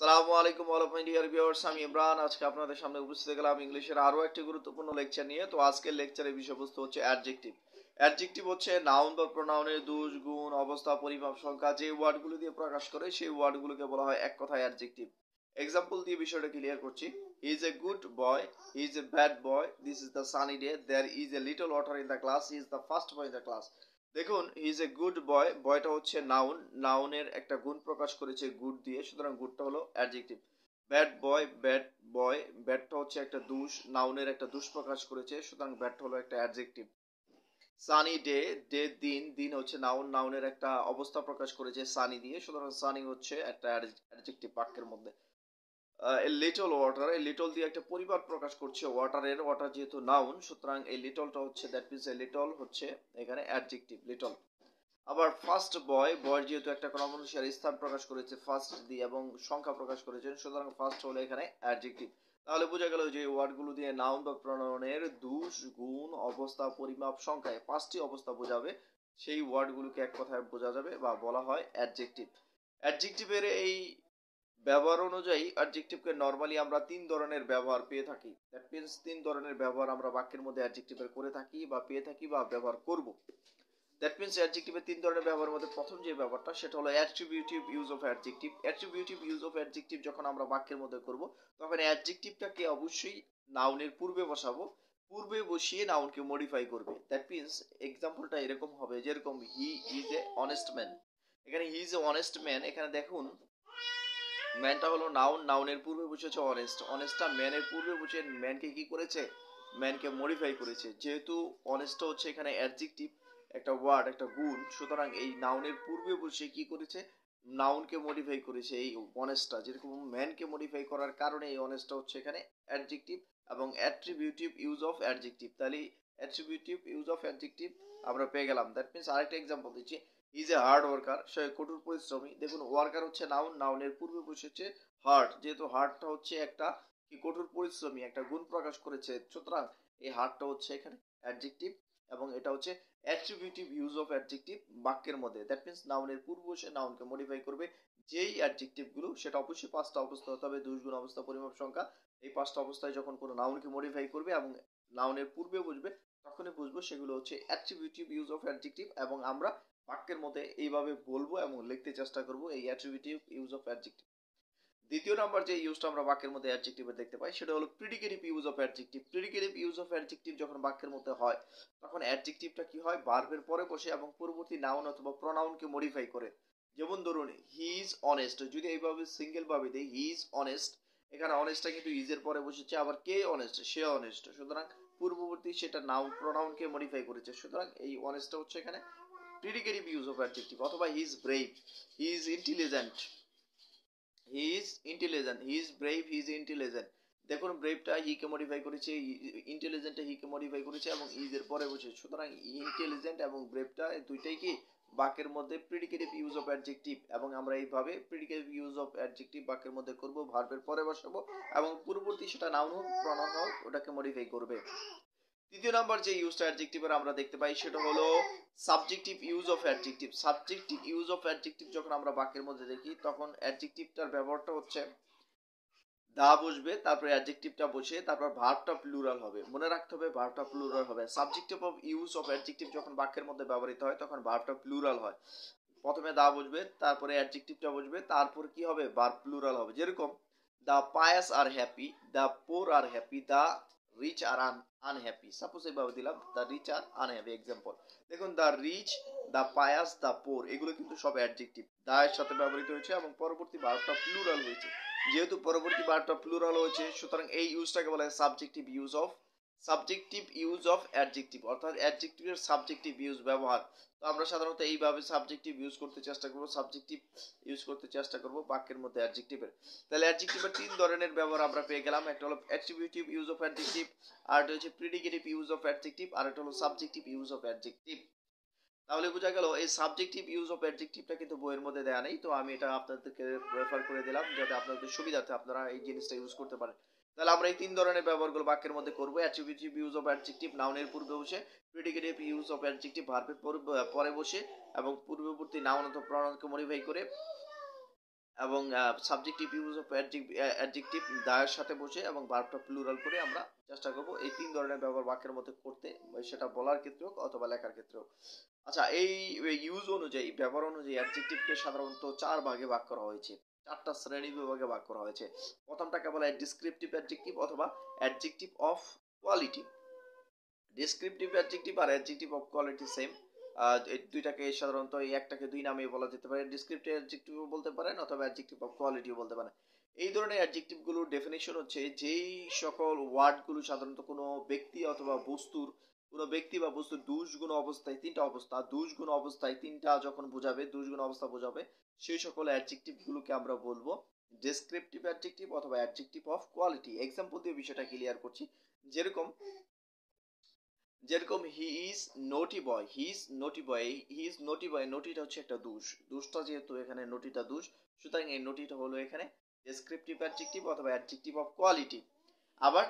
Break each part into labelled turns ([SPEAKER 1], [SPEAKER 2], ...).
[SPEAKER 1] সালামু আলাইকুম all of ইন্ডিয়ার ভিউয়ার্স, আমি ইমরান। আজকে আপনাদের সামনে উপস্থিত গেলাম ইংলিশের আরও একটি গুরুত্বপূর্ণ লেকচার নিয়ে। তো আজকের লেকচারের বিষয়বস্তু হচ্ছে অ্যাডজেক্টিভ অ্যাডজেক্টিভ হচ্ছে নাউন বা প্রোনাউনের দোষ, গুণ, অবস্থা, পরিমাপ, সংখ্যা, যে ওয়ার্ডগুলো দিয়ে প্রকাশ করে সেই ওয়ার্ডগুলোকে বলা হয় এক কথায় অ্যাডজেক্টিভ এক্সাম্পল দিয়ে বিষয়টা ক্লিয়ার করছি। Is a good boy is a bad boy this is the sunny day there is a little water in the class is the first boy in the class দেখুন he is a good বয় বয়টা হচ্ছে noun নাউনের একটা গুণ প্রকাশ করেছে good দিয়ে, সুতরাং গুডটা হলো adjective bad boy bad boy ব্যাডটা হচ্ছে একটা দুষ নাউনের একটা দুষ প্রকাশ করেছে, সুতরাং ব্যাডটা হলো একটা অ্যাডজেক্টিভ সানি ডে ডে দিন দিন হচ্ছে নাউন নাউনের একটা অবস্থা প্রকাশ করেছে সানি দিয়ে, সুতরাং সানি হচ্ছে একটা অ্যাডজেক্টিভ বাক্যের মধ্যে। লিটল ওয়াটার এই লিটল দিয়ে একটা পরিবার প্রকাশ করছে ওয়াটারের ওয়াটার যেহেতু নাউন সুতরাং এই লিটলটা হচ্ছে দ্যাট মিনস এ লিটল হচ্ছে এখানে অ্যাডজেক্টিভ লিটল আবার ফার্স্ট বয় বয় যেহেতু একটা ক্রমানুসার স্থান প্রকাশ করেছে ফার্স্ট দিয়ে এবং সংখ্যা প্রকাশ করেছেন, সুতরাং ফার্স্ট হলো এখানে অ্যাডজেক্টিভ তাহলে বোঝা গেল যে ওয়ার্ডগুলো দিয়ে নাউন বা প্রণয়নের দুষ, গুণ, অবস্থা, পরিমাপ, সংখ্যায় পাঁচটি অবস্থা বোঝাবে। সেই ওয়ার্ডগুলোকে এক কথায় বোঝা যাবে বা বলা হয় অ্যাডজেক্টিভ অ্যাডজেক্টিভের এই ব্যবহার অনুযায়ী অ্যাডজেক্টিভকে নর্মালি আমরা তিন ধরনের ব্যবহার পেয়ে থাকি। দ্যাট মিনস তিন ধরনের ব্যবহার আমরা বাক্যের মধ্যে অ্যাডজেক্টিভের করে থাকি বা পেয়ে থাকি বা ব্যবহার করব। দ্যাট মিনস অ্যাডজেক্টিভের তিন ধরনের ব্যবহারের মধ্যে প্রথম যে ব্যবহারটা, সেটা হলো attributive use of adjective attributive use of adjective যখন আমরা বাক্যের মধ্যে করব, তখন অ্যাডজেক্টিভটাকে অবশ্যই নাউনের পূর্বে বসাবো। পূর্বে বসিয়ে নাউনকে মডিফাই করবে। দ্যাট মিনস এক্সাম্পলটা এরকম হবে যেরকম he is a honest man এখানে he is a honest man এখানে দেখুন ম্যানটা হলো নাউন, নাউনের পূর্বে বসেছে অনেস্ট অনেস্টটা ম্যানের পূর্বে বসে ম্যানকে কি করেছে? ম্যানকে মডিফাই করেছে। যেহেতু অনেস্টটা হচ্ছে এখানে অ্যাডজেক্টিভ একটা ওয়ার্ড একটা গুণ। সুতরাং এই নাউনের পূর্বে বসে কি করেছে? নাউনকে মডিফাই করেছে এই অনেস্টটা যেরকম ম্যানকে মডিফাই করার কারণে এই অনেস্টটা হচ্ছে এখানে অ্যাডজেক্টিভ এবং অ্যাট্রিবিউটিভ ইউজ অফ অ্যাডজেক্টিভ তাহলে অ্যাট্রিবিউটিভ ইউজ অফ অ্যাডজেক্টিভ আমরা পেয়ে গেলাম। দ্যাট মিনস আরেকটা এক্সাম্পল দিচ্ছি। ইজ এ হার্ড ওয়ার্কার সে কঠোর পরিশ্রমী। দেখুন ওয়ার্কার হচ্ছে নাউন নাউনের পূর্বে বসেছে হার্ড যেহেতু হার্ডটা হচ্ছে একটা কি কঠোর পরিশ্রমী, একটা গুণ প্রকাশ করেছে। সুতরাং এই হার্ডটা হচ্ছে এখানে অ্যাডজেক্টিভ এবং এটা হচ্ছে অ্যাট্রিবিউটিভ ইউজ অফ অ্যাডজেক্টিভ বাক্যের মধ্যে। দ্যাট মিনস নাউনের পূর্ব সে নাউনকে মডিফাই করবে। যেই অ্যাডজেক্টিভগুলো সেটা অবশ্যই পাঁচটা অবস্থা হতে হবে দুই গুণ অবস্থা, পরিমাপ সংখ্যা। এই পাঁচটা অবস্থায় যখন কোনো নাউনকে মডিফাই করবে এবং নাউনের পূর্বে বুঝবে তখনই বুঝব সেগুলো হচ্ছে অ্যাট্রিবিউটিভ ইউজ অফ অ্যাডজেক্টিভ এবং আমরা বাক্যের মধ্যে এইভাবে বলব এবং লিখতে চেষ্টা করব এই অ্যাট্রিবিউটিভ ইউজ অফ অ্যাডজেক্টিভ দ্বিতীয় নাম্বার যে ইউজটা আমরা বাক্যের মধ্যে অ্যাডজেক্টিভে দেখতে পাই, সেটা হলো predicative use of adjective predicative use of adjective যখন বাক্যের মধ্যে হয়, তখন অ্যাডজেক্টিভটা কি হয়? বার্বের পরে বসে এবং পূর্ববর্তী নাউন অথবা প্রনাউনকে মডিফাই করে। যেমন ধরুন হি ইজ অনেস্ট যদি এইভাবে সিঙ্গেল ভাবে দেই হি ইজ অনেস্ট এখানে অনেস্টটা কিন্তু ইজের পরে বসেছে, আবার কে অনেস্ট সে অনেস্ট সুতরাং পূর্ববর্তী সেটা নাউন প্রনাউনকে মডিফাই করেছে। সুতরাং এই অনেস্টটা হচ্ছে এখানে প্রিডিকেটিভ ইউজ অফ অ্যাডজেক্টিভ অথবা he is brave he is intelligent he is intelligent he is brave he is intelligent দেখুন ব্রেভটা হিকে মডিফাই করেছে ইন্টেলিজেন্টটা হিকে মডিফাই করেছে এবং ইজের পরে বসে। সুতরাং ইন্টেলিজেন্ট এবং ব্রেভটা দুইটাই কি বাক্যের মধ্যে প্রিডিকেটিভ ইউজ অফ অ্যাডজেক্টিভ এবং আমরা এইভাবে প্রিডিকেটিভ ইউজ অফ অ্যাডজেক্টিভ বাক্যের মধ্যে করব ভার্বের পরে বসাবো এবং পূর্ববর্তী সেটা নাউন হোক প্রনাউন হোক, ওটাকে মডিফাই করবে। তৃতীয় নাম্বার যে ইউজটা অ্যাডজেক্টিভের আমরা দেখতে পাই, সেটা হলো subjective use of adjective subjective use of adjective যখন আমরা বাক্যের মধ্যে দেখি, তখন অ্যাডজেক্টিভটার ব্যবহারটা হচ্ছে দা বসবে, তারপর অ্যাডজেক্টিভটা বসে, তারপর ভার্বটা প্লুরাল হবে। মনে রাখতে হবে ভার্বটা প্লুরাল হবে। Subjective of use of adjective যখন বাক্যের মধ্যে ব্যবহৃত হয়, তখন ভার্বটা প্লুরাল হয়। প্রথমে দা বসবে, তারপরে অ্যাডজেক্টিভটা বসবে, তারপর কি হবে? ভার্ব প্লুরাল হবে। যেরকম the pious are happy the poor are happy the rich are unhappy suppose এইভাবে দিলাম the rich are unhappy example দেখুন the rich the pious the poor এগুলো কিন্তু সব অ্যাডজেক্টিভ দা এর সাথে ব্যবহৃত হয়েছে এবং পরবর্তী বারটা প্লুরাল হয়েছে। যেহেতু পরবর্তী বারটা প্লুরাল হয়েছে, সুতরাং এই ইউজটাকে বলা হয় subjective use of subjective use of adjective, অর্থাৎ অ্যাডজেক্টিভের সাবজেক্টিভ ইউজ ব্যবহার। তো আমরা সাধারণত এইভাবে সাবজেক্টিভ ইউজ করতে চেষ্টা করব, সাবজেক্টিভ ইউজ করতে চেষ্টা করব বাক্যের মধ্যে অ্যাডজেক্টিভের। তাহলে অ্যাডজেক্টিভের তিন ধরনের ব্যবহার আমরা পেয়ে গেলাম। একটা হলো অ্যাট্রিবিউটিভ ইউজ অফ অ্যাডজেক্টিভ, আর একটা হচ্ছে প্রিডিকেটিভ ইউজ অফ অ্যাডজেক্টিভ, আর একটা হলো সাবজেক্টিভ ইউজ অফ অ্যাডজেক্টিভ। তাহলে বোঝা গেল, এই সাবজেক্টিভ ইউজ অফ অ্যাডজেক্টিভটা কিন্তু বইয়ের মধ্যে দেওয়া নেই। তো আমি এটা আপনাদেরকে রেফার করে দিলাম, যাতে আপনাদের সুবিধার্থে আপনারা এই জিনিসটা ইউজ করতে পারেন। তাহলে আমরা এই তিন ধরনের ব্যবহারগুলো বাক্যের মধ্যে করব। অ্যাট্রিবিউটিভ ইউজ অফ অ্যাডজেক্টিভ নাউনের পূর্বে বসে প্রিডিকেটিভ ইউজ অফ অ্যাডজেক্টিভ ভার্বের পরে বসে, এবং পূর্ববর্তী নাউন অথবা প্রণামকে মডিফাই করে, এবং সাবজেক্টিভ ইউজ অফ অ্যাডজেক্টিভ দায়ের সাথে বসে, এবং ভার্বটা প্লুরাল করে আমরা চেষ্টা করব এই তিন ধরনের ব্যবহার বাক্যের মধ্যে করতে সেটা বলার ক্ষেত্রে হোক অথবা লেখার ক্ষেত্রে হোক। আচ্ছা এই ইউজ অনুযায়ী, ব্যবহার অনুযায়ী অ্যাডজেক্টিভকে সাধারণত চার ভাগে ভাগ করা হয়েছে। চারটা শ্রেণি বিভাগে ভাগ করা হয়েছে। প্রথমটাকে বলা হয় ডিসক্রিপটিভ অ্যাডজেক্টিভ অথবা adjective of quality descriptive adjective R adjective of quality same দুইটাকে সাধারণত এই একটাকে দুই নামে বলা যেতে পারে। ডিসক্রিপটিভ অ্যাডজেক্টিভ বলতে পারেন অথবা অ্যাডজেক্টিভ অফ কোয়ালিটিও বলতে পারেন। এই ধরনের অ্যাডজেক্টিভগুলোর ডেফিনেশন হচ্ছে যেই সকল ওয়ার্ডগুলো সাধারণত কোনো ব্যক্তি অথবা বস্তুর, কোনো ব্যক্তি বা বস্তুর দুষগুণ অবস্থায়, তিনটা অবস্থা দুষগুণ অবস্থায় তিনটা যখন বোঝাবে দুষগুণ অবস্থা বোঝাবে সেই সকল অ্যাডজেক্টিভগুলোকে আমরা বলব ডেসক্রিপটিভ অ্যাডজেক্টিভ অথবা অ্যাডজেক্টিভ অফ কোয়ালিটি এক্সাম্পল দিয়ে বিষয়টা ক্লিয়ার করছি। যেরকম যেরকম he is naughty boy he is naughty boy he is naughty boy নোটিটা হচ্ছে একটা দোষ। দোষটা যেহেতু এখানে নোটিটা দোষ, সুতরাং এই নোটিটা হলো এখানে ডেসক্রিপটিভ অ্যাডজেক্টিভ অথবা অ্যাডজেক্টিভ অফ কোয়ালিটি আবার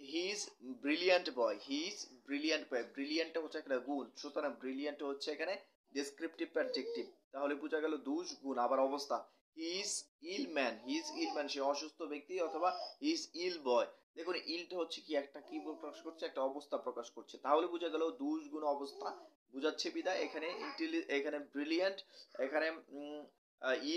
[SPEAKER 1] he is brilliant boy he is brilliant boy ব্রিলিয়ান্টটা হচ্ছে একটা গুণ, সুতরাং ব্রিলিয়ান্ট হচ্ছে এখানে ডেসক্রিপটিভ অ্যাডজেক্টিভ তাহলে বোঝা গেল দোষ গুণ। আবার অবস্থা he is ill man he is ill man সে অসুস্থ ব্যক্তি অথবা হি ইজ ইল বয় দেখুন ইলটা হচ্ছে কি, একটা কি প্রকাশ করছে, একটা অবস্থা প্রকাশ করছে। তাহলে বোঝা গেল দুষ গুণ অবস্থা, বুঝাচ্ছে বিদায় এখানে ইন্টেলি এখানে ব্রিলিয়েন্ট এখানে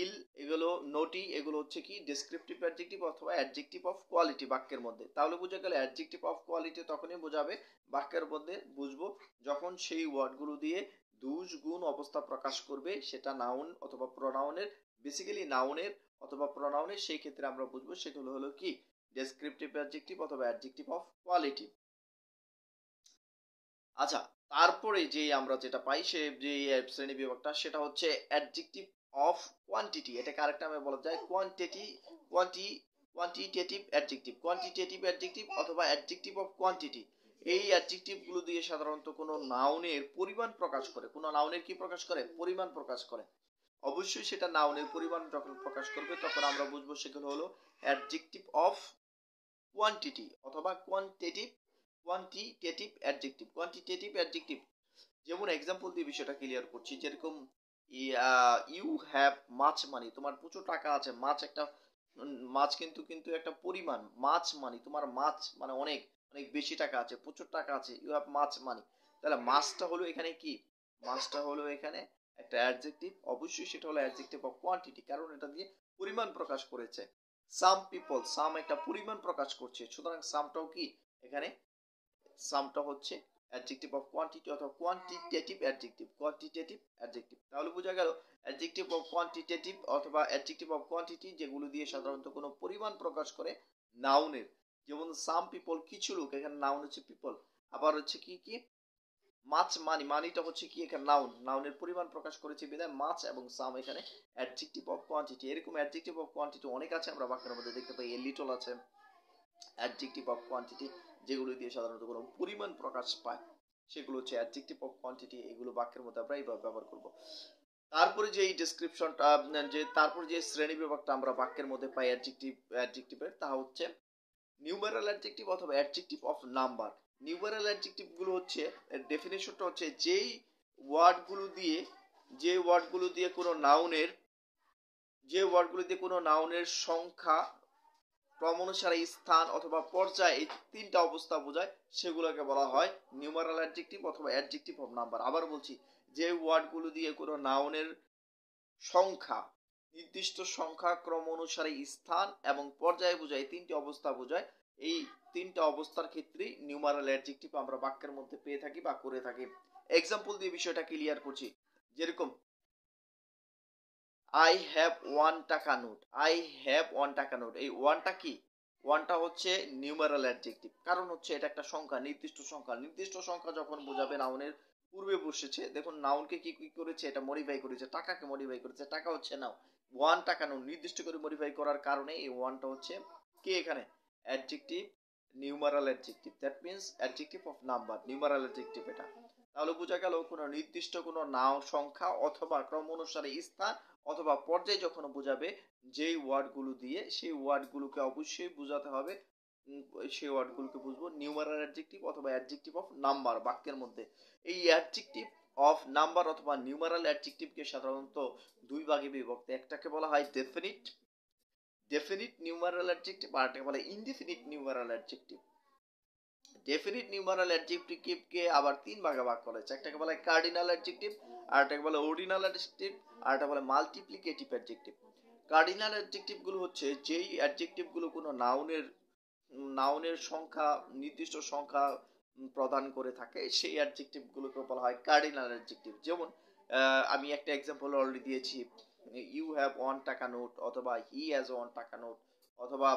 [SPEAKER 1] ইল এগুলো নোটি এগুলো হচ্ছে কি ডেসক্রিপটিভ অ্যাডজেক্টিভ অথবা অ্যাডজেক্টিভ অফ কোয়ালিটি বাক্যের মধ্যে। তাহলে বোঝা গেল অ্যাডজেক্টিভ অফ কোয়ালিটি তখনই বোঝাবে, বাক্যের মধ্যে বুঝব, যখন সেই ওয়ার্ডগুলো দিয়ে দুষ গুণ অবস্থা প্রকাশ করবে সেটা নাউন অথবা প্রোনাউনের বেসিক্যালি নাউনের অথবা প্রোনাউনের সেই ক্ষেত্রে আমরা বুঝব সেগুলো হলো কি? ডেসক্রিপটিভ অ্যাডজেক্টিভ অথবা অ্যাডজেক্টিভ অফ কোয়ালিটি আচ্ছা তারপরে যে আমরা যেটা পাই, সে যে শ্রেণি বিভাগটা সেটা হচ্ছে অ্যাডজেক্টিভ অফ কোয়ান্টিটি এটা আরেকটা নামে বলা যায় quantity quanti quantitative adjective quantitative adjective অথবা অ্যাডজেক্টিভ অফ কোয়ান্টিটি এই অ্যাডজেক্টিভগুলো দিয়ে সাধারণত কোনো নাউনের পরিমাণ প্রকাশ করে। কোনো নাউনের কি প্রকাশ করে? পরিমাণ প্রকাশ করে। অবশ্যই সেটা নাউনের পরিমাণ যখন প্রকাশ করবে, তখন আমরা বুঝব সেগুলো হলো অ্যাডজেক্টিভ অফ কোয়ান্টিটি অথবা quantitive quantitative adjective quantitative adjective যেমন এক্সাম্পল দিয়ে বিষয়টা ক্লিয়ার করছি, যেরকম ইউ হ্যাভ মাছ মানি তোমার প্রচুর টাকা আছে মাছ একটা মাছ কিন্তু কিন্তু একটা পরিমাণ মাছ মানি তোমার মাছ মানে অনেক। অনেক বেশি টাকা আছে, প্রচুর টাকা আছে ইউ হ্যাভ মাছ মানি তাহলে মাছটা হলো এখানে কি? মাছটা হলো এখানে একটা অ্যাডজেক্টিভ অবশ্যই সেটা হলো অ্যাডজেক্টিভ অফ কোয়ান্টিটি কারণ এটা দিয়ে পরিমাণ প্রকাশ করেছে। সাম পিপল সাম একটা পরিমাণ প্রকাশ করছে, সুতরাং সামটাও কি? এখানে সামটা হচ্ছে অ্যাডজেক্টিভ অফ কোয়ান্টিটি অথবা কোয়ান্টিটেটিভ অ্যাডজেক্টিভ কোয়ান্টিটেটিভ অ্যাডজেক্টিভ তাহলে বোঝা গেল অ্যাডজেক্টিভ অফ কোয়ান্টিটেটিভ অথবা অ্যাডজেক্টিভ অফ কোয়ান্টিটি যেগুলো দিয়ে সাধারণত কোনো পরিমাণ প্রকাশ করে নাউনের যেমন সাম পিপল কিছু লোক, এখানে নাউন হচ্ছে পিপল আবার হচ্ছে কি কি? মাছ মানি মানিটা হচ্ছে কি, এখানে নাউন নাউনের পরিমাণ প্রকাশ করেছে বিদায় মাছ এবং সাম এখানে অ্যাডজেক্টিভ অফ কোয়ান্টিটি এরকম অ্যাডজেক্টিভ অফ কোয়ান্টিটি অনেক আছে আমরা বাক্যের মধ্যে দেখতে পাই এ লিটল আছে অ্যাডজেক্টিভ অফ কোয়ান্টিটি যেগুলো দিয়ে সাধারণত কোনো পরিমাণ প্রকাশ পায়, সেগুলো হচ্ছে অ্যাডজেক্টিভ অফ কোয়ান্টিটি এগুলো বাক্যের মধ্যে আমরা এইভাবে ব্যবহার করব। তারপরে যে এই ডেসক্রিপশনটা যে, তারপর যে শ্রেণি বিভাগটা আমরা বাক্যের মধ্যে পাই অ্যাডজেক্টিভ অ্যাডজেক্টিভের তা হচ্ছে নিউমেরাল অ্যাডজেক্টিভ অথবা অ্যাডজেক্টিভ অফ নাম্বার নিউমেরাল অ্যাডজেক্টিভগুলো হচ্ছে ডেফিনেশনটা হচ্ছে যেই ওয়ার্ডগুলো দিয়ে যে ওয়ার্ডগুলো দিয়ে কোনো নাউনের যে ওয়ার্ডগুলো দিয়ে কোনো নাউনের সংখ্যা, ক্রম অনুসারে স্থান অথবা পর্যায়ে এই তিনটা অবস্থা বোঝায়, সেগুলোকে বলা হয় নিউমারাল অ্যাডজেক্টিভ অথবা অ্যাডজেক্টিভ অফ নাম্বার আবার বলছি যে ওয়ার্ডগুলো দিয়ে কোনো নাউনের সংখ্যা নির্দিষ্ট সংখ্যা ক্রম অনুসারে স্থান এবং পর্যায়ে বোঝায় তিনটি অবস্থা বোঝায়। এই তিনটা অবস্থার ক্ষেত্রে নিউমারাল অ্যাডজেক্টিভ আমরা বাক্যের মধ্যে পেয়ে থাকি বা করে থাকি। এক্সাম্পল দিয়ে বিষয়টা ক্লিয়ার করছি। যেরকম I have one taka note I have one taka note এই ওয়ানটা কি? ওয়ানটা হচ্ছে নিউমারাল অ্যাডজেক্টিভ কারণ হচ্ছে এটা একটা সংখ্যা, নির্দিষ্ট সংখ্যা। নির্দিষ্ট সংখ্যা যখন বোঝাবে নাউনের পূর্বে বসেছে, দেখুন নাউনকে কি কি করেছে? এটা মডিফাই করেছে। টাকাকে মডিফাই করেছে। টাকা হচ্ছে নাও ওয়ান কেন নির্দিষ্ট করে মডিফাই করার কারণে এই ওয়ানটা হচ্ছে কি এখানে? Adjective numeral adjective that means adjective of number numeral adjective এটা। তাহলে বোঝা গেল কোনো নির্দিষ্ট কোনো নাও সংখ্যা অথবা ক্রম অনুসারে স্থান অথবা পর্যায়ে যখন বোঝাবে, যেই ওয়ার্ডগুলো দিয়ে সেই ওয়ার্ডগুলোকে অবশ্যই বোঝাতে হবে। সেই ওয়ার্ডগুলোকে বুঝব নিউমারাল অ্যাডজেক্টিভ অথবা অ্যাডজেক্টিভ অফ নাম্বার বাক্যের মধ্যে। এই অ্যাডজেক্টিভ অফ নাম্বার অথবা নিউমারাল অ্যাডজেক্টিভকে সাধারণত দুই ভাগে বিভক্ত। একটাকে বলা হয় ডেফিনিট ডেফিনিট নিউমারাল অ্যাডজেক্টিভ আর একটাকে বলা হয় indefinite numeral adjective definite numeral অ্যাডজেক্টিভকে আবার তিন ভাগে ভাগ করা হয়েছে। একটাকে বলা হয় কার্ডিনাল অ্যাডজেক্টিভ আর একটাকে বলে অর্ডিনাল অ্যাডজেক্টিভ আর একটা বলে মাল্টিপ্লিকেটিভ অ্যাডজেক্টিভ কার্ডিনাল অ্যাডজেক্টিভগুলো হচ্ছে যেই অ্যাডজেক্টিভগুলো কোনো নাউনের নাউনের সংখ্যা, নির্দিষ্ট সংখ্যা প্রদান করে থাকে, সেই অ্যাডজেক্টিভগুলোকে বলা হয় কার্ডিনাল অ্যাডজেক্টিভ যেমন আমি একটা এক্সাম্পল অলরেডি দিয়েছি you have one taka note অথবা he has one taka note অথবা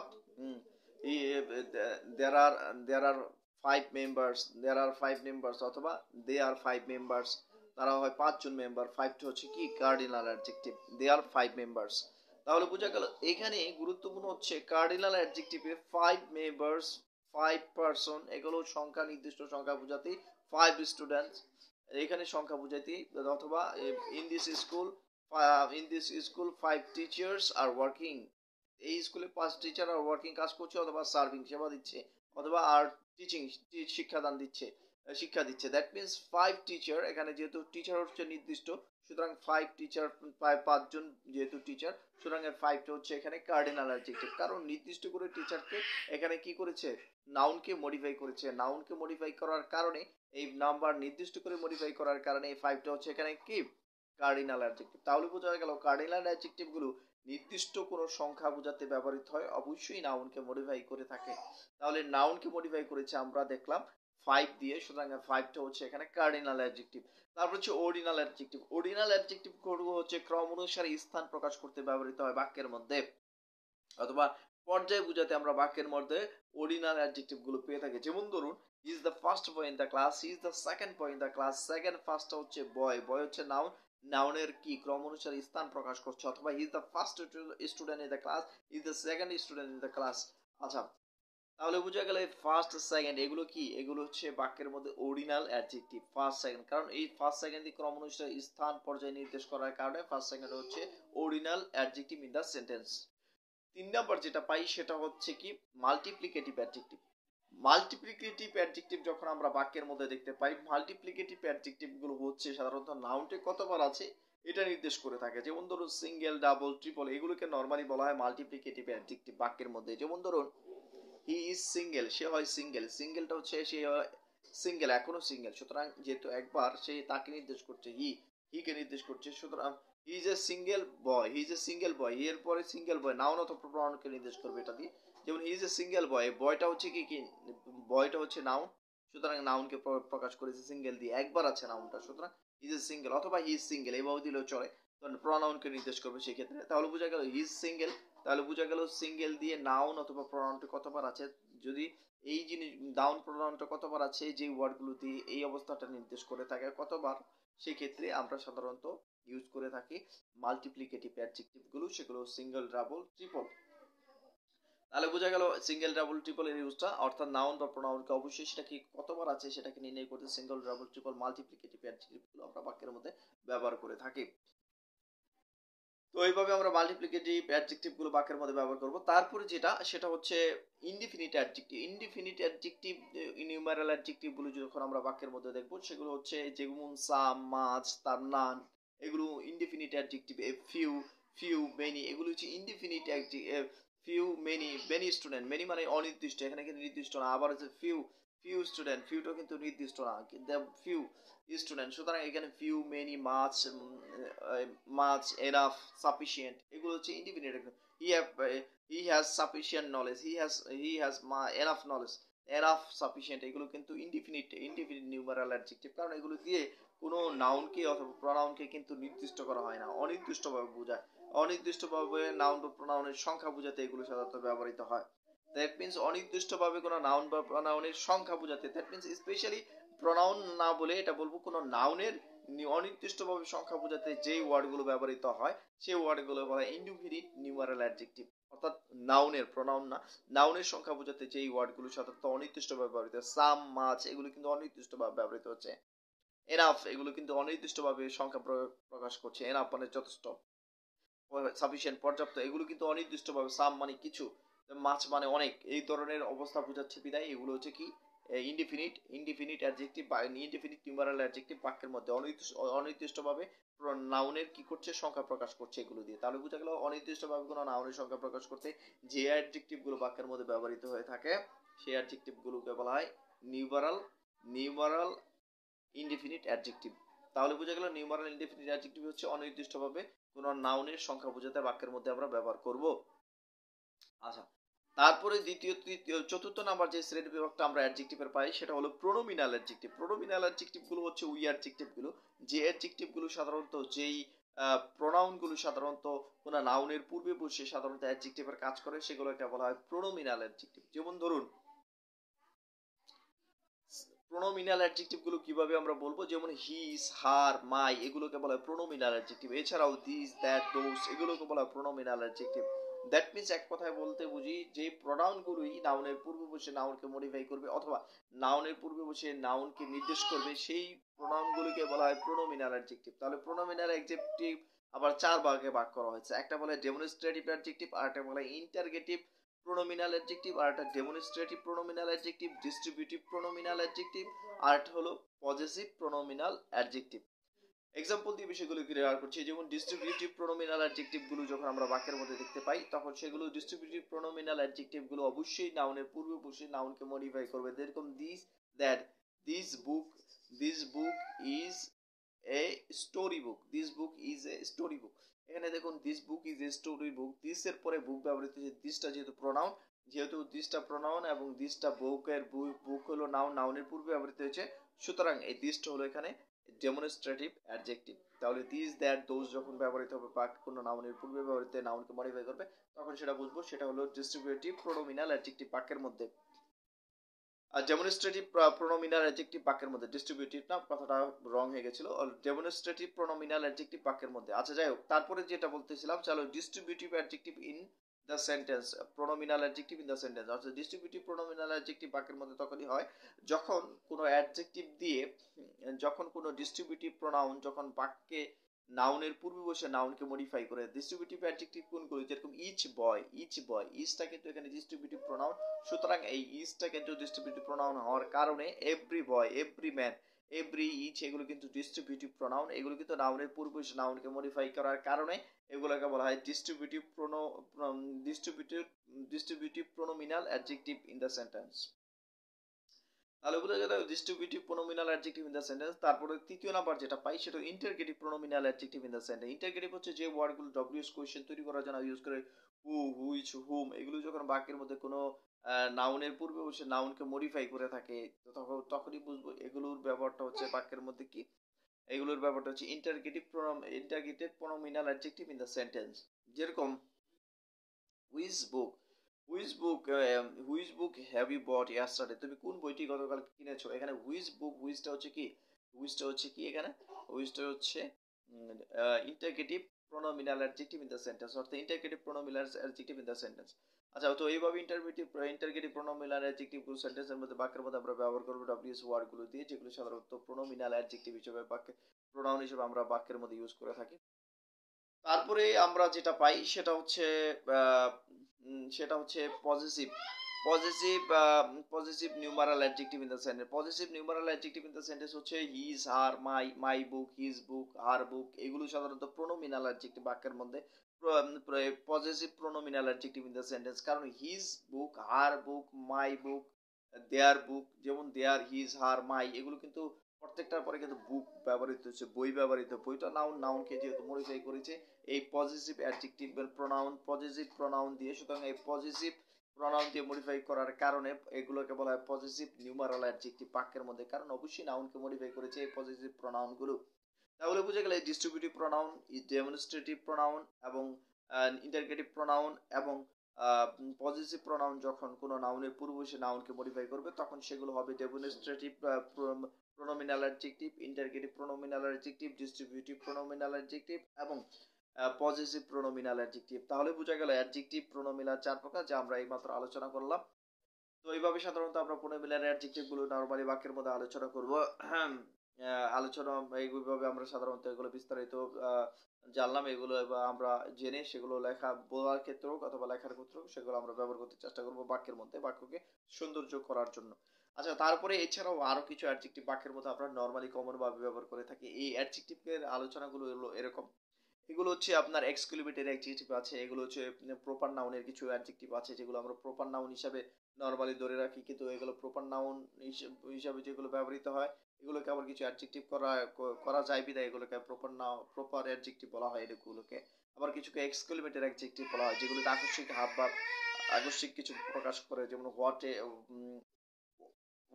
[SPEAKER 1] there are there are five members there are five members অথবা দে আর ফাইভ মেম্বার্স তারা হয় পাঁচজন মেম্বার ফাইভটা হচ্ছে কি? Cardinal adjective they are five members তাহলে বোঝা গেল, এখানে গুরুত্বপূর্ণ হচ্ছে কার্ডিনাল অ্যাডজেক্টিভে ফাইভ মেম্বার্স ফাইভ পার্সন এগুলো সংখ্যা, নির্দিষ্ট সংখ্যা বোঝাতে ফাইভ স্টুডেন্টস এখানে সংখ্যা বোঝাতে অথবা in this school in this school five teachers are working এই স্কুলে পাঁচ টিচার আর ওয়ার্কিং কাজ করছে অথবা সার্ভিং সেবা দিচ্ছে, অথবা আর টিচিং শিক্ষাদান দিচ্ছে, শিক্ষা দিচ্ছে। দ্যাট মিনস ফাইভ টিচার এখানে যেহেতু টিচার হচ্ছে নির্দিষ্ট সুতরাং ফাইভ টিচার পাঁচজন যেহেতু টিচার সুতরাং এর ফাইভটা হচ্ছে এখানে কার্ডিনাল অ্যাডজেক্টিভ কারণ নির্দিষ্ট করে টিচারকে এখানে কি করেছে? নাউনকে মডিফাই করেছে। নাউনকে মডিফাই করার কারণে, এই নাম্বার নির্দিষ্ট করে মডিফাই করার কারণে এই ফাইভটা হচ্ছে এখানে কি? কার্ডিনাল অ্যাডজেক্টিভ তাহলে বোঝা গেল কার্ডিনাল অ্যাডজেক্টিভগুলো নির্দিষ্ট কোনো সংখ্যা বোঝাতে ব্যবহৃত হয়, অবশ্যই নাউনকে মডিফাই করে থাকে। তাহলে নাউনকে মডিফাই করেছে আমরা দেখলাম ফাইভ দিয়ে, সুতরাং ফাইভটা হচ্ছে এখানে কার্ডিনাল অ্যাডজেক্টিভ তারপর হচ্ছে অর্ডিনাল অ্যাডজেক্টিভ অর্ডিনাল অ্যাডজেক্টিভ হচ্ছে ক্রম অনুসারে স্থান প্রকাশ করতে ব্যবহৃত হয় বাক্যের মধ্যে। অথবা পর্যায়ে বুঝাতে আমরা বাক্যের মধ্যে অর্ডিনাল অ্যাডজেক্টিভগুলো পেয়ে থাকি। যেমন ধরুন is the first boy in the class is the second boy in the class second ফার্স্টটা হচ্ছে বয় বয় হচ্ছে নাউন নাউনের কি? ক্রম অনুসারে স্থান প্রকাশ করছে, অথবা is the first student in the class is the second student in the class আচ্ছা তাহলে বোঝা গেল ফার্স্ট সেকেন্ড এগুলো কি? এগুলো হচ্ছে বাক্যের মধ্যে অরিজিনাল অ্যাডজেক্টিভ ফার্স্ট সেকেন্ড কারণ এই ফার্স্ট সেকেন্ড ক্রম অনুসারে স্থান পর্যায়ে নির্দেশ করার কারণে ফার্স্ট সেকেন্ড হচ্ছে original adjective in the sentence তিন নাম্বার যেটা পাই সেটা হচ্ছে কি? মাল্টিপ্লিকেটিভ অ্যাডজেক্টিভ মাল্টিপ্লিকেটিভ অ্যাডজেক্টিভ যখন আমরা বাক্যের মধ্যে দেখতে পাই মাল্টিপ্লিকেটিভ অ্যাডজেক্টিভগুলো হচ্ছে সাধারণত নাউনটে কতবার আছে? এটা নির্দেশ করে থাকে। যেমন ধরুন সিঙ্গেল ডাবল ট্রিপল এগুলোকে নর্মালি বলা হয় মাল্টিপ্লিকেটিভ অ্যাডজেক্টিভ বাক্যের মধ্যে। যেমন ধরুন হি ইজ সিঙ্গেল, সে হয় সিঙ্গেল, সিঙ্গেলটা হচ্ছে সে সিঙ্গেল, এখনও সিঙ্গেল, সুতরাং যেহেতু একবার সে তাকে নির্দেশ করছে, হি, হিকে নির্দেশ করছে, সুতরাং he is a single boy, he is a single boy, এর পরে সিঙ্গেল বয় নাউন অথবা প্রণকে নির্দেশ করবে এটা দিয়ে। যেমন হি ইজ এ সিঙ্গেল বয় বয়টা হচ্ছে কি কি, বয়টা হচ্ছে নাউন, সুতরাং নাউনকে প্রকাশ করেছে সিঙ্গেল দিয়ে, একবার আছে নাউনটা, সুতরাং ইজ এ সিঙ্গেল, অথবা হি ইজ সিঙ্গেল এইভাবে দিলেও চলে। প্রনাউনকে নির্দেশ করবে সেক্ষেত্রে। তাহলে বোঝা গেল হি ইজ সিঙ্গেল তাহলে বোঝা গেল সিঙ্গেল দিয়ে নাউন অথবা প্রনাউনটা কতবার আছে। যদি এই জিনিস ডাউন প্রনাউনটা কতবার আছে যে ওয়ার্ডগুলো দিয়ে এই অবস্থাটা নির্দেশ করে থাকে কতবার সেই ক্ষেত্রে আমরা সাধারণত ইউজ করে থাকি মাল্টিপ্লিকেটিভ অ্যাডজেক্টিভগুলো, সেগুলো সিঙ্গেল ডাবল ট্রিপল তাহলে বোঝা গেল সিঙ্গেল ডাবল ট্রিপল এর ইউজটা অর্থাৎ নাউন বা প্রনাউনকে অবশ্যই সেটা কি কতবার আছে, সেটাকে নির্ণয় করতে সিঙ্গেল ডাবল ট্রিপল মাল্টিপ্লিকেটিভ অ্যাডজেক্টিভগুলো আমরা বাক্যের মধ্যে ব্যবহার করে থাকি। তো এইভাবে আমরা মাল্টিপ্লিকেটিভ অ্যাডজেক্টিভগুলো বাক্যের মধ্যে ব্যবহার করব। তারপরে যেটা, সেটা হচ্ছে indefinite adjective indefinite adjective numeral অ্যাডজেক্টিভগুলো যখন আমরা বাক্যের মধ্যে দেখব, সেগুলো হচ্ছে যেমন সাম মাছ তার নান এগুলো indefinite adjective a few few many এগুলো হচ্ছে indefinite few many many student many মানে অনির্দিষ্ট, এখানে কিন্তু নির্দিষ্ট না। আবার হচ্ছে ফিউ ফিউ স্টুডেন্ট ফিউটা কিন্তু নির্দিষ্ট না ফিউ স্টুডেন্ট সুতরাং এখানে few many much much enough sufficient এগুলো হচ্ছে independent he have he has sufficient knowledge he has he has enough knowledge enough sufficient এগুলো কিন্তু ইনডিফিনিট ইনডিফিনিট নিউমারাল অ্যাডজেক্টিভ কারণ এগুলো দিয়ে কোনো নাউনকে অথবা প্রনাউনকে কিন্তু নির্দিষ্ট করা হয় না, অনির্দিষ্টভাবে বোঝায়। অনির্দিষ্টভাবে নাউন বা প্রনাউনের সংখ্যা বোঝাতে এগুলো সাধারণত ব্যবহৃত হয়। দ্যাট মিনস অনির্দিষ্টভাবে কোনো নাউন বা প্রনাউনের সংখ্যা বোঝাতে। দ্যাট মিনস স্পেশালি প্রনাউন না বলে এটা বলব, কোনো নাউনের অনির্দিষ্টভাবে সংখ্যা বোঝাতে যেই ওয়ার্ডগুলো ব্যবহৃত হয়, সেই ওয়ার্ডগুলো বলা ইন্ডিফিনিট নিউমারাল অ্যাডজেক্টিভ অর্থাৎ নাউনের প্রনাউন না। নাউনের সংখ্যা বোঝাতে যেই ওয়ার্ডগুলো সাধারণত অনির্দিষ্টভাবে ব্যবহৃত সাম মাছ এগুলো কিন্তু অনির্দিষ্টভাবে ব্যবহৃত হচ্ছে। এনাফ এগুলো কিন্তু অনির্দিষ্টভাবে সংখ্যা প্রকাশ করছে। এনাফ মানে যথেষ্ট। সাফিসিয়েন্ট পর্যাপ্ত, এগুলো কিন্তু অনির্দিষ্টভাবে সাম মানে কিছু। মাছ মানে অনেক, এই ধরনের অবস্থা বোঝাচ্ছে বিদায়। এগুলো হচ্ছে কি ইনডিফিনিট ইনডিফিনিট অ্যাডজেক্টিভ বা ইনডিফিনিট নিউমারাল অ্যাডজেক্টিভ বাক্যের মধ্যে অনির্দিষ্ট, অনির্দিষ্টভাবে নাউনের কি করছে, সংখ্যা প্রকাশ করছে এগুলো দিয়ে। তাহলে বোঝা গেল অনির্দিষ্টভাবে কোনো নাউনের সংখ্যা প্রকাশ করতে যে অ্যাডজেক্টিভগুলো বাক্যের মধ্যে ব্যবহৃত হয়ে থাকে, সেই অ্যাডজেক্টিভ গুলোকে বলা হয় নিউমারাল নিউমারাল ইনডিফিনিট অ্যাডজেক্টিভ তাহলে বোঝা গেল নিউমারাল ইনডিফিনিট অ্যাডজেক্টিভ হচ্ছে অনির্দিষ্টভাবে কোনো নাউনের সংখ্যা বোঝাতে বাক্যের মধ্যে আমরা ব্যবহার করব। আচ্ছা তারপরে দ্বিতীয়, তৃতীয়, চতুর্থ নাম্বার যে শ্রেণি বিভাগটা আমরা অ্যাডজেক্টিভের পাই, সেটা হলো প্রোনোমিনাল অ্যাডজেক্টিভ প্রোনোমিনাল অ্যাডজেক্টিভগুলো হচ্ছে উই অ্যাডজেক্টিভগুলো যে অ্যাডজেক্টিভগুলো সাধারণত যেই প্রোনাউনগুলো সাধারণত কোনো নাউনের পূর্বে বসে সাধারণত অ্যাডজেক্টিভের কাজ করে, সেগুলোকে বলা হয় প্রোনোমিনাল অ্যাডজেক্টিভ যেমন ধরুন প্রোনোমিনাল অ্যাডজেক্টিভগুলো কীভাবে আমরা বলব? যেমন হিস হার মাই এগুলোকে বলা হয় প্রোনোমিনাল অ্যাডজেক্টিভ এছাড়াও দিস দ্যাট দোস এগুলোকে বলা হয় প্রোনোমিনাল অ্যাডজেক্টিভ দ্যাট মিনস এক কথায় বলতে বুঝি যে প্রোনাউনগুলোই নাউনের পূর্বে বসে নাউনকে মডিফাই করবে অথবা নাউনের পূর্বে বসে নাউনকে নির্দেশ করবে, সেই প্রোনাউনগুলোকে বলা হয় প্রোনোমিনাল অ্যাডজেক্টিভ তাহলে প্রোনোমিনাল অ্যাডজেক্টিভ আবার চার ভাগে ভাগ করা হয়েছে। একটা বলে ডেমনস্ট্রেটিভ অ্যাডজেক্টিভ আর একটা বলে ইন্টারগেটিভ প্রোনোমিনাল অ্যাডজেক্টিভ আর একটা demonstrative pronominal adjective distributive pronominal adjective আর একটা হলো পজিটিভ প্রোনোমিনাল অ্যাডজেক্টিভ এক্সাম্পল দিয়ে বিষয়গুলো ক্লিয়ার করছি যেমন ডিস্ট্রিবিউটিভ প্রোনোমিনাল অ্যাডজেক্টিভগুলো যখন আমরা বাক্যের মধ্যে দেখতে পাই, তখন সেগুলো ডিস্ট্রিবিউটিভ প্রোনোমিনাল অ্যাডজেক্টিভগুলো অবশ্যই নাউনের পূর্বে বসে নাউনকে মডিফাই করবে। যেরকম this that this book this book is a story book this book is a story book এখানে দেখুন this book is a story book this এর পরে বুক ব্যবহৃত হয়েছে দিসটা যেহেতু প্রোনাউন যেহেতু দিসটা প্রোনাউন এবং দিসটা বুকের বুক হলো নাউন নাউনের পূর্বে ব্যবহৃত হয়েছে। সুতরাং এই দিসটা হলো এখানে ডেমনস্ট্রেটিভ অ্যাডজেক্টিভ তাহলে দিস দ্যাট দোজ যখন ব্যবহৃত হবে বা কোনো নাউনের পূর্বে ব্যবহৃত নাউনকে মডিফাই করবে, তখন সেটা বুঝব, সেটা হলো ডিস্ট্রিবিউটিভ প্রোনোমিনাল অ্যাডজেক্টিভ বাক্যের মধ্যে। আর ডেমনস্ট্রেটিভ প্রোনোমিনাল অ্যাডজেক্টিভ বাক্যের মধ্যে। ডিস্ট্রিবিউটিভ না, কথাটা রং হয়ে গেছিল। ডেমনস্ট্রেটিভ প্রোনোমিনাল অ্যাডজেক্টিভ বাক্যের মধ্যে। আচ্ছা যাই হোক, তারপরে যেটা বলতেছিলাম চলো distributive adjective in the sentence pronominal adjective in the sentence অর্থাৎ ডিস্ট্রিবিউটিভ প্রোনোমিনাল অ্যাডজেক্টিভ বাক্যের মধ্যে তখনই হয়, যখন কোনো অ্যাডজেক্টিভ দিয়ে, যখন কোনো ডিস্ট্রিবিউটিভ প্রোনাউন যখন বাক্যে নাউনের পূর্বে বসে নাউনকে মডিফাই করে ডিস্ট্রিবিউটিভ অ্যাডজেক্টিভ কোনগুলো? যেরকম ইচ বয় ইচ বয় ইচটা কিন্তু এখানে ডিস্ট্রিবিউটিভ প্রোনাউন সুতরাং এই ইচটা কিন্তু ডিস্ট্রিবিউটিভ প্রোনাউন হওয়ার কারণে every boy every man every each এগুলো কিন্তু ডিস্ট্রিবিউটিভ প্রোনাউন এগুলো কিন্তু নাউনের পূর্বে বসে নাউনকে মডিফাই করার কারণে এগুলোকে বলা হয় distributive pronoun distributive distributive pronominal adjective in the sentence তাহলে বোঝা গেল distributive pronominal adjective in the sentence তারপরে তৃতীয় নাম্বার যেটা পাই সেটা interrogative pronominal adjective in the sentence interrogative হচ্ছে যে ওয়ার্ডগুলো ডব্লিউএস কোয়েশ্চেন তৈরি করার জন্য ইউজ করে হু হুইচ হুম এগুলো যখন বাক্যের মধ্যে কোনো নাউনের পূর্বে বসে নাউনকে মডিফাই করে থাকে তখন তখনই বুঝব এগুলোর ব্যবহারটা হচ্ছে বাক্যের মধ্যে কি? এগুলোর ব্যাপারটা হচ্ছে interrogative pronoun interrogative pronominal adjective in the sentence যেরকম which book which book which book have you bought yesterday তুমি কোন বইটি গতকাল কিনেছো? এখানে হুইচ বুক হুইচটা হচ্ছে কি? হুইচটা হচ্ছে কি এখানে? হুইচটা হচ্ছে interrogative pronominal adjective in the sentence অর্থাৎ interrogative pronominal adjective in the sentence আচ্ছা তো এইভাবে ইন্টারগেটিভ ইন্টারগেটিভ প্রোনোমিনাল অ্যাডজেক্টিভগুলো সেন্টেন্সের মধ্যে বাক্যের মধ্যে আমরা ব্যবহার করব ডব্লিউএস ওয়ার্ডগুলো দিয়ে, যেগুলো সাধারণত প্রোনোমিনাল অ্যাডজেক্টিভ হিসেবে বাক্য প্রোনাউন হিসেবে আমরা বাক্যের মধ্যে ইউজ করে থাকি। তারপরে আমরা যেটা পাই, সেটা হচ্ছে সেটা হচ্ছে positive positive positive numeral adjective in the sentence positive numeral adjective in the sentence হচ্ছে his her my my book his book her book এগুলো সাধারণত প্রোনোমিনাল অ্যাডজেক্টিভ বাক্যের মধ্যে positive pronominal adjective in the sentence কারণ his book her book my book their book যেমন their his her মাই এগুলো কিন্তু প্রত্যেকটার পরে কিন্তু বুক ব্যবহৃত হচ্ছে, বই ব্যবহৃত, বইটা নাউন নাউনকে যেহেতু মডিফাই করেছে, এই positive adjective pronoun positive pronoun দিয়ে সুতরাং এই পজিটিভ প্রোনাউন দিয়ে মডিফাই করার কারণে এগুলোকে বলা হয় পজিটিভ নিউমারাল অ্যাডজেক্টিভ বাক্যের মধ্যে। কারণ অবশ্যই নাউনকে মডিফাই করেছে এই পজিটিভ প্রোনাউনগুলো তাহলে বুঝে গেলে ডিস্ট্রিবিউটিভ প্রোনাউন ডেমনস্ট্রেটিভ প্রোনাউন এবং ইন্টারগেটিভ প্রোনাউন এবং পজিটিভ প্রোনাউন যখন কোনো নাউনের পূর্ববর্তী নাউনকে মডিফাই করবে, তখন সেগুলো হবে demonstrative pronominal adjective interrogative pronominal adjective distributive pronominal adjective এবং পজিটিভ প্রোনোমিনাল অ্যাডজেক্টিভ তাহলে বোঝা গেল অ্যাডজেক্টিভ প্রোনোমিনাল চার প্রকার যা আমরা এইমাত্র আলোচনা করলাম। তো এইভাবে সাধারণত আমরা প্রোনোমিনাল অ্যাডজেক্টিভগুলো নর্মালি বাক্যের মধ্যে আলোচনা করব। আলোচনা এইভাবে আমরা সাধারণত এগুলো বিস্তারিত জানলাম। এগুলো আমরা জেনে সেগুলো লেখা বলার ক্ষেত্রে হোক অথবা লেখার ক্ষেত্রে হোক সেগুলো আমরা ব্যবহার করতে চেষ্টা করব বাক্যের মধ্যে, বাক্যকে সৌন্দর্য করার জন্য। আচ্ছা তারপরে এছাড়াও আরও কিছু অ্যাডজেক্টিভ বাক্যের মধ্যে আমরা নর্মালি কমন ভাবে ব্যবহার করে থাকি। এই অ্যাডজেক্টিভের আলোচনাগুলো এরকম। এগুলো হচ্ছে আপনার এক্সক্লুবেটেড অ্যাডজেক্টিভ আছে, এগুলো হচ্ছে প্রপার নাউনের কিছু অ্যাডজেক্টিভ আছে, যেগুলো আমরা প্রপার নাউন হিসাবে নর্মালি ধরে রাখি, কিন্তু এগুলো প্রপার নাউন হিসাবে যেগুলো ব্যবহৃত হয়, এগুলোকে আবার কিছু অ্যাডজেক্টিভ করা করা যায় বিদায় এগুলোকে প্রপার নাও প্রপার অ্যাডজেক্টিভ বলা হয় এগুলোকে। আবার কিছুকে এক্সক্লুবেটেড অ্যাডজেক্টিভ বলা হয়, যেগুলোতে আকস্মিক হাব বা আকস্মিক কিছু প্রকাশ করে, যেমন what a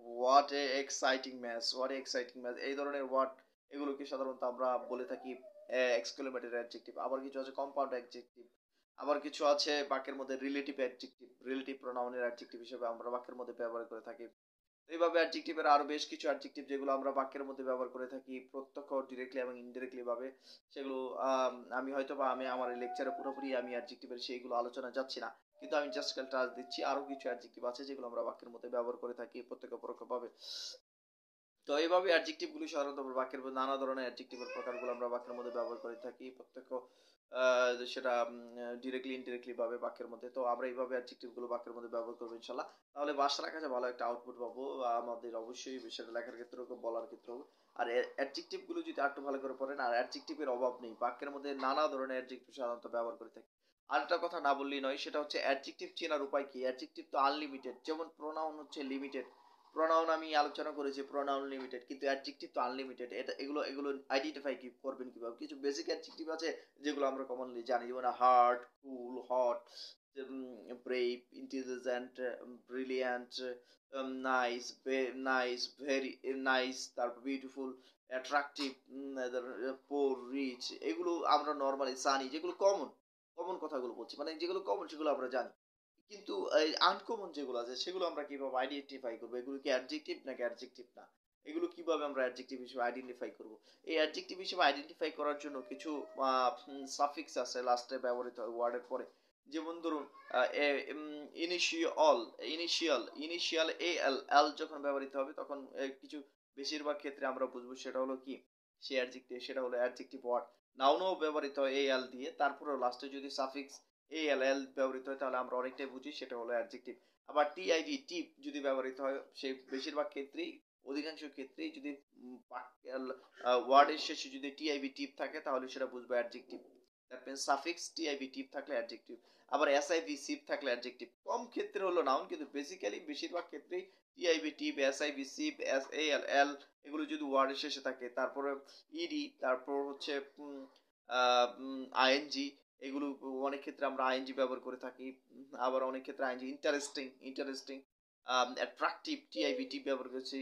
[SPEAKER 1] what a exciting match what exciting match এই ধরনের ওয়ার্ড এগুলোকে সাধারণত আমরা বলে থাকি এক্সক্লেমেটেড অ্যাডজেক্টিভ আবার কিছু আছে কম্পাউন্ড অ্যাডজেক্টিভ আবার কিছু আছে বাক্যের মধ্যে রিলেটিভ অ্যাডজেক্টিভ রিলেটিভ প্রোনাউনের অ্যাডজেক্টিভ হিসেবে আমরা বাক্যের মধ্যে ব্যবহার করে থাকি। এইভাবে অ্যাডজেক্টিভের আরও বেশ কিছু অ্যাডজেক্টিভ যেগুলো আমরা বাক্যের মধ্যে ব্যবহার করে থাকি, প্রত্যক্ষ ডিরেক্টলি এবং ইনডিরেক্টলি ভাবে, সেগুলো আমি হয়তো বা আমি আমার লেকচারে পুরোপুরি আমি অ্যাডজেক্টিভের সেইগুলো আলোচনা যাচ্ছি না, কিন্তু আমি জাস্ট টাচ দিচ্ছি। আরও কিছু অ্যাডজেক্টিভ আছে যেগুলো আমরা বাক্যের মধ্যে ব্যবহার করে থাকি প্রত্যক্ষ পরোক্ষ ভাবে। তো এইভাবে অ্যাডজেক্টিভ গুলি সাধারণত আমরা বাক্যের নানা ধরনের অ্যাডজেক্টিভের প্রকারগুলো আমরা বাক্যের মধ্যে ব্যবহার করে থাকি। প্রত্যক্ষ সেটা ডিরেক্টলি ইনডিরেক্টলি ভাবে বাক্যের মধ্যে। তো আমরা এইভাবে অ্যাডজেক্টিভগুলো বাক্যের মধ্যে ব্যবহার করব ইনশাল্লাহ। তাহলে বাসার কাছে ভালো একটা আউটপুট পাবো। আমাদের অবশ্যই সেটা লেখার ক্ষেত্রে হোক, বলার ক্ষেত্রে হোক। আর অ্যাডজেক্টিভগুলো যদি একটু ভালো করে পড়েন, আর অ্যাডজেক্টিভের অভাব নেই। বাক্যের মধ্যে নানা ধরনের অ্যাডজেক্টিভ সাধারণত ব্যবহার করে থাকি। আরেকটা কথা না বললেই নয়, সেটা হচ্ছে অ্যাডজেক্টিভ চেনার উপায় কি? অ্যাডজেক্টিভ তো আনলিমিটেড যেমন প্রোনাউন হচ্ছে লিমিটেড প্রোনাউন আমি আলোচনা করেছি প্রোনাউন লিমিটেড কিন্তু অ্যাডজেক্টিভ তো আনলিমিটেড এটা এগুলো এগুলো আইডেন্টিফাই কি করবেন কীভাবে? কিছু বেসিক অ্যাডজেক্টিভ আছে যেগুলো আমরা কমনলি জানি, যেমন hard cool hot brave intelligent brilliant nice nice very nice তারপর বিউটিফুল অ্যাট্রাকটিভ পোর রিচ এগুলো আমরা নর্মালি জানি, যেগুলো কমন কমন কথাগুলো বলছি মানে যেগুলো কমন সেগুলো আমরা জানি। কিন্তু এই আনকমন যেগুলো আছে, সেগুলো আমরা কীভাবে আইডেন্টিফাই করব? এগুলো কি অ্যাডজেক্টিভ নাকি অ্যাডজেক্টিভ না? এগুলো কীভাবে আমরা অ্যাডজেক্টিভ হিসেবে আইডেন্টিফাই করব? এই অ্যাডজেক্টিভ হিসেবে আইডেন্টিফাই করার জন্য কিছু সাফিক্স আছে লাস্টে ব্যবহৃত হয় ওয়ার্ডের পরে। যেমন ধরুন initial initial initial A L L যখন ব্যবহৃত হবে, তখন কিছু বেশিরভাগ ক্ষেত্রে আমরা বুঝব সেটা হলো কি? সে অ্যাডজেক্টিভ সেটা হলো অ্যাডজেক্টিভ ওয়ার্ড নাউনও ব্যবহৃত হয় এ এল দিয়ে। তারপরে লাস্টে যদি সাফিক্স এ এল এল ব্যবহৃত হয়, তাহলে আমরা অনেকটাই বুঝি, সেটা হলো অ্যাডজেক্টিভ আবার টিআইডি টিপ যদি ব্যবহৃত হয়, সেই বেশিরভাগ ক্ষেত্রেই, অধিকাংশ ক্ষেত্রেই যদি ওয়ার্ডের শেষে যদি টিআইবি টিপ থাকে, তাহলে সেটা বুঝব adjective means suffix TIB tip থাকলে অ্যাডজেক্টিভ আবার এসআইভি সিপ থাকলে অ্যাডজেক্টিভ কম ক্ষেত্রে হলো নাউন কিন্তু বেসিক্যালি বেশিরভাগ ক্ষেত্রেই TIB tip SIV sip S A L L এগুলো যদি ওয়ার্ডের শেষে থাকে, তারপরে ইডি তারপর হচ্ছে আইএনজি এগুলো অনেক ক্ষেত্রে আমরা আইএনজি ব্যবহার করে থাকি, আবার অনেক ক্ষেত্রে ING interesting interesting attractive TIBT ব্যবহার করেছি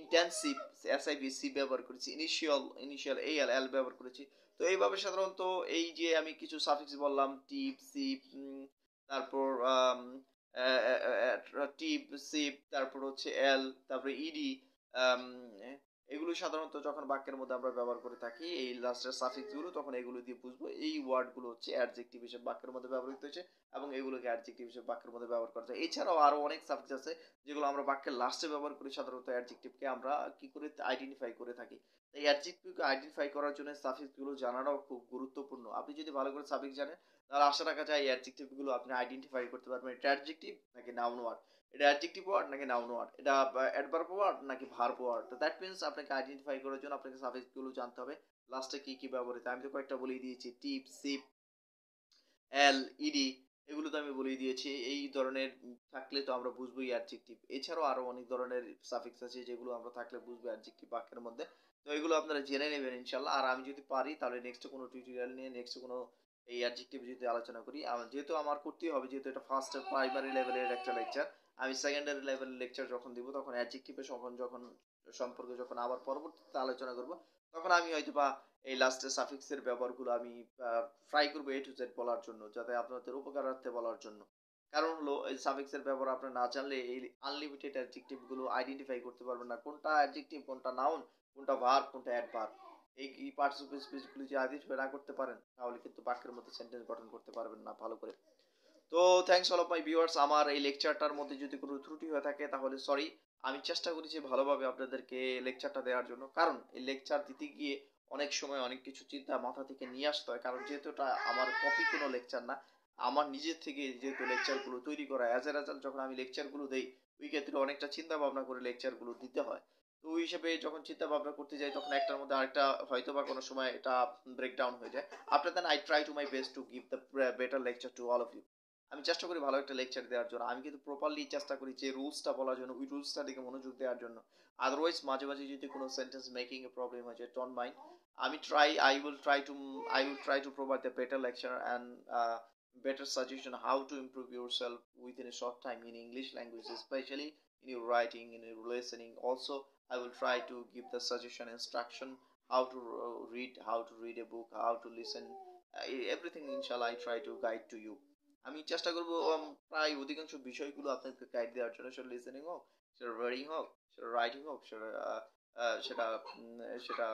[SPEAKER 1] ইন্টেন্সিভ এসআইবিসি ব্যবহার করেছি ইনিশিয়াল ইনিশিয়াল এল এল ব্যবহার করেছি। তো এইভাবে সাধারণত এই যে আমি কিছু সাফিক্স বললাম টিপ সিপ তারপর টিপ সিপ তারপর হচ্ছে এল তারপরে ইডি এগুলো সাধারণত যখন বাক্যের মধ্যে আমরা ব্যবহার করে থাকি, এই লাস্টের সাফিক্সগুলো তখন এগুলো দিয়ে বুঝব। এই ওয়ার্ডগুলো হচ্ছে অ্যাডজেক্টিভ হিসেবে বাক্যের মধ্যে ব্যবহৃত হয়েছে এবং এগুলোকে অ্যাডজেক্টিভ হিসেবে বাক্যের মধ্যে ব্যবহার করা যায়। এছাড়াও আরও অনেক সাফিক্স আছে, যেগুলো আমরা বাক্যের লাস্টে ব্যবহার করি, সাধারণত অ্যাডজেক্টিভকে আমরা কি করে আইডেন্টিফাই করে থাকি। এই অ্যাডজেক্টিভকে আইডেন্টিফাই করার জন্য সাফিক্সগুলো জানাটাও খুব গুরুত্বপূর্ণ। আপনি যদি ভালো করে সাফিক্স জানেন, তাহলে আশা রাখা যায় এই অ্যাডজেক্টিভগুলো আপনি আইডেন্টিফাই করতে পারবেন। এটা অ্যাডজেক্টিভ নাকি নাউন ওয়ার্ড এটা অ্যাডজেক্টিভ ওয়ার্ড নাকি নাউন ওয়ার্ড এটা অ্যাডভার্ব ওয়ার্ড নাকি ভার্ব ওয়ার্ড তো দ্যাট মিনস আপনাকে আইডেন্টিফাই করার জন্য আপনাকে সাফিক্সগুলো জানতে হবে। লাস্টে কি কি ব্যবহৃত? আমি তো কয়েকটা বলেই দিয়েছি। টিপ, সিপ, এল ইডি এগুলো তো আমি বলেই দিয়েছি। এই ধরনের থাকলে তো আমরা বুঝবোই অ্যাডজেক্টিভ এছাড়াও আরও অনেক ধরনের সাফিক্স আছে যেগুলো আমরা থাকলে বুঝব অ্যাডজেক্টিভ বাক্যের মধ্যে। তো এগুলো আপনারা জেনে নেবেন ইনশাল্লাহ আর আমি যদি পারি, তাহলে নেক্সট কোনো টিউটোরিয়াল নিয়ে নেক্সট কোনো এই অ্যাডজেক্টিভ যদি আলোচনা করি। যেহেতু আমার করতেই হবে, যেহেতু এটা ফার্স্ট প্রাইমারি লেভেলের একটা লেকচার আমি সেকেন্ডারি লেভেলের লেকচার যখন দিব, তখন অ্যাডজেক্টিভের যখন যখন সম্পর্কে যখন আবার পরবর্তীতে আলোচনা করব, তখন আমি হয়তো বা এই লাস্টে সাফিক্সের ব্যবহারগুলো আমি ট্রাই করব এ টু জেড বলার জন্য, যাতে আপনাদের উপকারার্থে বলার জন্য। কারণ হলো, এই সাফিক্সের ব্যবহার আপনার না জানলে এই আনলিমিটেড অ্যাডজেক্টিভগুলো আইডেন্টিফাই করতে পারবেন না, কোনটা অ্যাডজেক্টিভ কোনটা নাউন কোনটা ভার কোনটা অ্যাডভার্ব এই পার্টস অফ স্পিচগুলো যদি আইডেন্টিফাই না করতে পারেন, তাহলে কিন্তু বাক্যের মধ্যে সেন্টেন্স গঠন করতে পারবেন না ভালো করে। তো thanks all of my viewers আমার এই লেকচারটার মধ্যে যদি কোনো ত্রুটি হয়ে থাকে, তাহলে সরি আমি চেষ্টা করি যে ভালোভাবে আপনাদেরকে লেকচারটা দেওয়ার জন্য। কারণ এই লেকচার দিতে গিয়ে অনেক সময় অনেক কিছু চিন্তা মাথা থেকে নিয়ে আসতে হয়। কারণ যেহেতু এটা আমার কপি কোনো লেকচার না, আমার নিজের থেকে যেহেতু লেকচারগুলো তৈরি করা অ্যাজ এ রেজাল্ট যখন আমি লেকচারগুলো দেই, ওই ক্ষেত্রে অনেকটা চিন্তা ভাবনা করে লেকচারগুলো দিতে হয়। তো ওই হিসেবে যখন চিন্তা ভাবনা করতে যাই, তখন একটার মধ্যে আরেকটা হয়তো বা কোনো সময় এটা ব্রেকডাউন হয়ে যায়। After then I try to my best to give the better lecture to all of you আমি চেষ্টা করি ভালো একটা লেকচার দেওয়ার জন্য আমি কিন্তু প্রপারলি চেষ্টা করি যে রুলসটা বলার জন্য ওই রুলসটা দিকে মনোযোগ দেওয়ার জন্য আদারওয়াইজ মাঝে মাঝে যদি কোনো সেন্টেন্স মেকিং এ প্রবলেম হয়েছে ডোন্ট মাইন্ড আমি try I will try to I will try to provide the better lecture and better suggestion how to improve yourself within a short time in English language, especially in your writing, in your listening. Also, I will try to give the suggestion, instruction, how to uh, read, how to read a book, how to listen. Uh, everything, inshallah, I try to guide to you. আমি চেষ্টা করব প্রায় অধিকাংশ বিষয়গুলো আপনাকে guide দেওয়ার জন্য। সেটা লিসেনিং হোক, সেটা রিডিং হোক, সেটা রাইটিং হোক, সেটা সেটা সেটা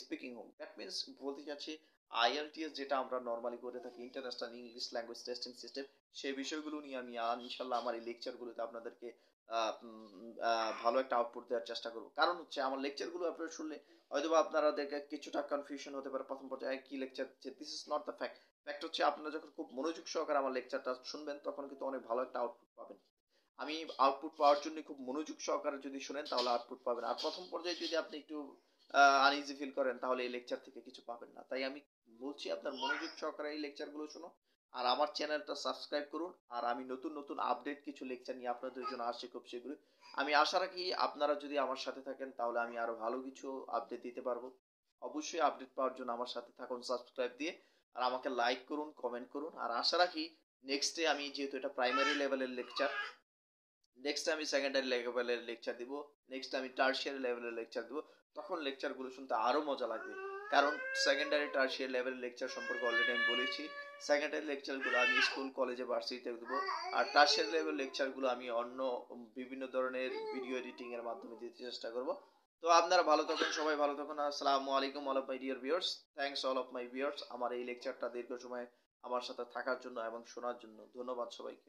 [SPEAKER 1] স্পিকিং হোক। দ্যাট মিনস বলতে চাচ্ছি আইএলটিএস যেটা আমরা নর্মালি করে থাকি International English Language Testing System সেই বিষয়গুলো নিয়ে আমি ইনশাল্লাহ আমার এই লেকচারগুলোতে আপনাদেরকে ভালো একটা আউটপুট দেওয়ার চেষ্টা করব। কারণ হচ্ছে, আমার লেকচারগুলো আপনারা শুনলে হয়তো আপনারা কিছুটা কনফিউশন হতে পারে প্রথম পর্যায়ে কি লেকচার দিচ্ছে this is not the fact fact হচ্ছে আপনারা যখন খুব মনোযোগ সহকারে আমার লেকচারটা শুনবেন, তখন কিন্তু অনেক ভালো একটা আউটপুট পাবেন। আমি আউটপুট পাওয়ার জন্য খুব মনোযোগ সহকারে যদি শুনেন, তাহলে আউটপুট পাবেন। আর প্রথম পর্যায়ে যদি আপনি একটু আনইজি ফিল করেন, তাহলে এই লেকচার থেকে কিছু পাবেন না। তাই আমি বলছি আপনার মনোযোগ সহকারে এই লেকচারগুলো শুনো, আর আমার চ্যানেলটা সাবস্ক্রাইব করুন, আর আমি নতুন নতুন আপডেট কিছু লেকচার নিয়ে আপনাদের জন্য আসছি খুব শীঘ্রই। আমি আশা রাখি আপনারা যদি আমার সাথে থাকেন, তাহলে আমি আরও ভালো কিছু আপডেট দিতে পারব। অবশ্যই আপডেট পাওয়ার জন্য আমার সাথে থাকুন সাবস্ক্রাইব দিয়ে। আর আমাকে লাইক করুন কমেন্ট করুন। আর আশা রাখি নেক্সট আমি যেহেতু এটা প্রাইমারি লেভেলের লেকচার নেক্সট আমি সেকেন্ডারি লেভেলের লেকচার দিব নেক্সট আমি টার্সিয়ারি লেভেলের লেকচার দিব, তখন লেকচারগুলো শুনতে আরও মজা লাগবে। কারণ সেকেন্ডারি টার্সিয়ারি লেভেলের লেকচার সম্পর্কে অলরেডি আমি বলেছি। সেকেন্ডারি লেকচারগুলো আমি স্কুল কলেজে ভার্সিটিতে দেবো। আর টার্সিয়ারি লেভেল লেকচারগুলো আমি অন্য বিভিন্ন ধরনের ভিডিও এডিটিংয়ের মাধ্যমে দিতে চেষ্টা করব। তো আপনারা ভালো থাকুন, সবাই ভালো থাকুন। আসসালামু আলাইকুম all of my dear viewers thanks all of my viewers আমার এই লেকচারটা দীর্ঘ সময় আমার সাথে থাকার জন্য এবং শোনার জন্য ধন্যবাদ সবাইকে।